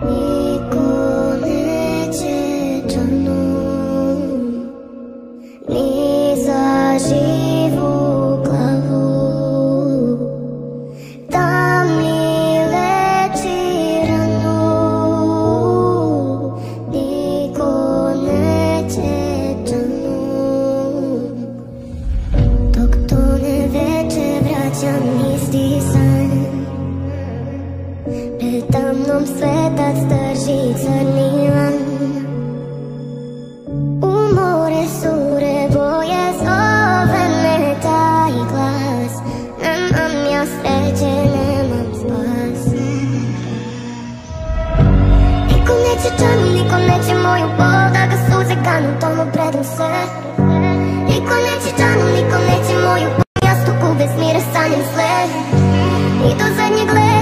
Yeah. tamnom svetac drži crni lan U more sure boje zove me taj glas. Nemam ja sreće, nemam spas. Nikom neće čan, nikom neće moju bol Da ga suze kanu, tomu predam se Nikom neće nikom neće moju bol Ja stuku bez mira sanjem sled I do zadnje gleda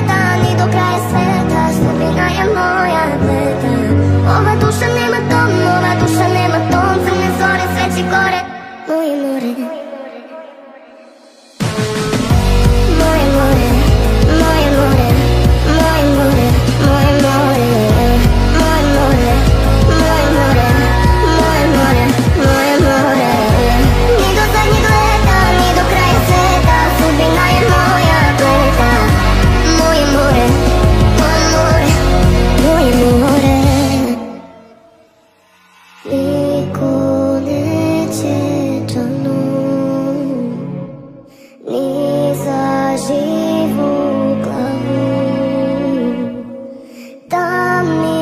Tam